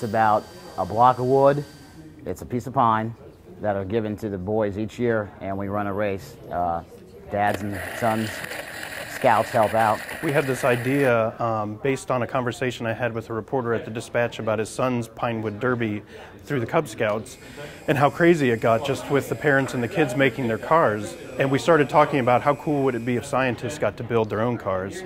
It's about a block of wood. It's a piece of pine that are given to the boys each year, and we run a race. Uh, dads and sons, scouts help out. We had this idea um, based on a conversation I had with a reporter at the Dispatch about his son's Pinewood Derby through the Cub Scouts and how crazy it got just with the parents and the kids making their cars. And we started talking about how cool would it be if scientists got to build their own cars.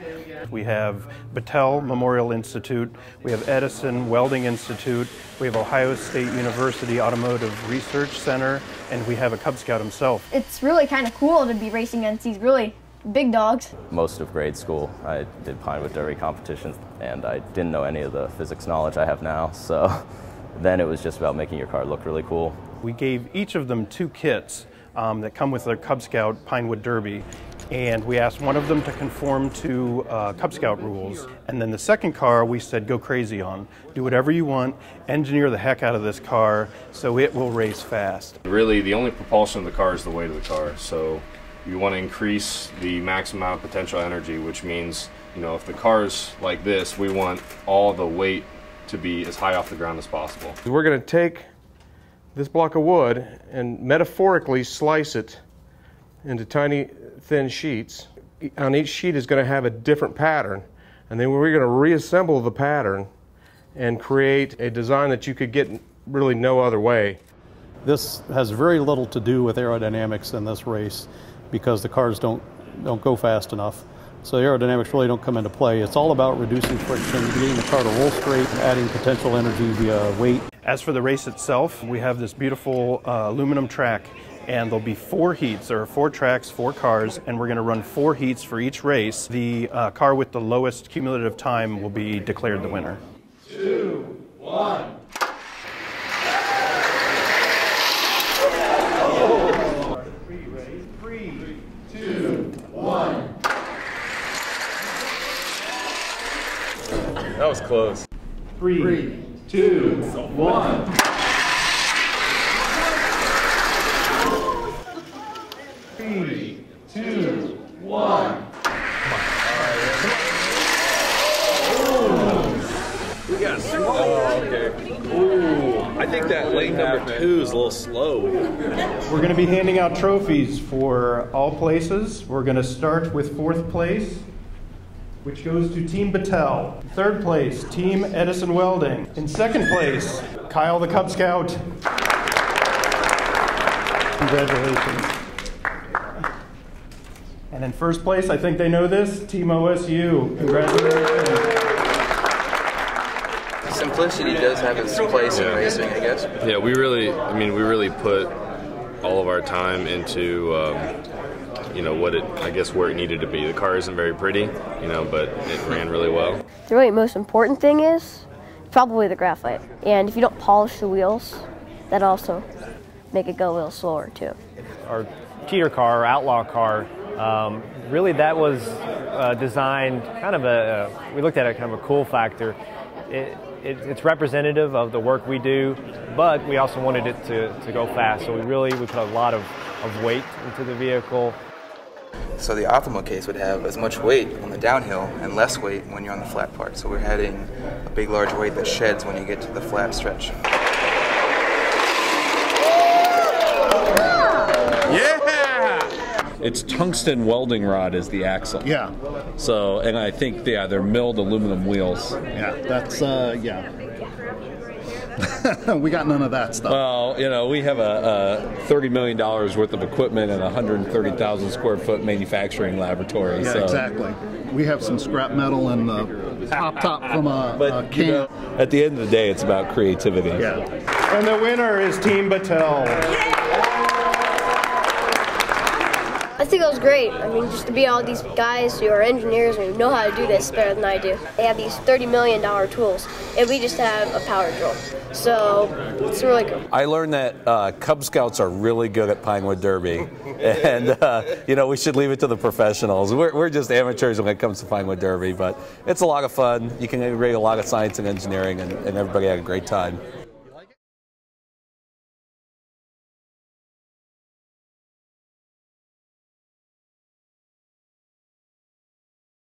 We have Battelle Memorial Institute, we have Edison Welding Institute, we have Ohio State University Automotive Research Center, and we have a Cub Scout himself. It's really kind of cool to be racing against these really big dogs. Most of grade school, I did Pinewood Derby competitions, and I didn't know any of the physics knowledge I have now. So then it was just about making your car look really cool. We gave each of them two kits um, that come with their Cub Scout Pinewood Derby, and we asked one of them to conform to uh, Cub Scout rules. And then the second car we said go crazy on. Do whatever you want, engineer the heck out of this car so it will race fast. Really, the only propulsion of the car is the weight of the car. So you want to increase the maximum amount of potential energy, which means, you know, if the car is like this, we want all the weight to be as high off the ground as possible. We're going to take this block of wood and metaphorically slice it into tiny thin sheets. On each sheet is going to have a different pattern, and then we're going to reassemble the pattern and create a design that you could get really no other way. This has very little to do with aerodynamics in this race because the cars don't don't go fast enough. So aerodynamics really don't come into play. It's all about reducing friction, getting the car to roll straight, adding potential energy via weight. As for the race itself, we have this beautiful uh, aluminum track and there'll be four heats. There are four tracks, four cars, and we're going to run four heats for each race. The uh, car with the lowest cumulative time will be declared the winner. Two, one. That was close. Three, Three two, one. Three, two, one. We got slow. Oh, okay. Ooh, I think that lane number two is a little slow. We're going to be handing out trophies for all places. We're going to start with fourth place which goes to Team Battelle. Third place, Team Edison Welding. In second place, Kyle the Cub Scout. Congratulations. And in first place, I think they know this, Team OSU. Congratulations. Simplicity does have its place in racing, I guess. Yeah, we really, I mean, we really put all of our time into um, you know what it I guess where it needed to be. The car isn't very pretty, you know, but it ran really well. The really most important thing is probably the graphite. And if you don't polish the wheels, that also make it go a little slower too. Our cheater car, our outlaw car, um, really that was uh, designed kind of a, uh, we looked at it kind of a cool factor. It, it, it's representative of the work we do, but we also wanted it to, to go fast. So we really we put a lot of, of weight into the vehicle. So the optimal case would have as much weight on the downhill and less weight when you're on the flat part. So we're having a big large weight that sheds when you get to the flat stretch. It's tungsten welding rod is the axle. Yeah. So, and I think yeah, they're milled aluminum wheels. Yeah, that's uh, yeah. we got none of that stuff. Well, you know, we have a, a thirty million dollars worth of equipment and a hundred thirty thousand square foot manufacturing laboratory. Yeah, so. exactly. We have some scrap metal and the pop top from a, but, a can. You know, at the end of the day, it's about creativity. Yeah. And the winner is Team Battelle. I think it was great. I mean, just to be all these guys who are engineers and who know how to do this better than I do. They have these $30 million tools, and we just have a power drill. So it's really cool. I learned that uh, Cub Scouts are really good at Pinewood Derby, and uh, you know we should leave it to the professionals. We're, we're just amateurs when it comes to Pinewood Derby, but it's a lot of fun. You can integrate a lot of science and engineering, and, and everybody had a great time.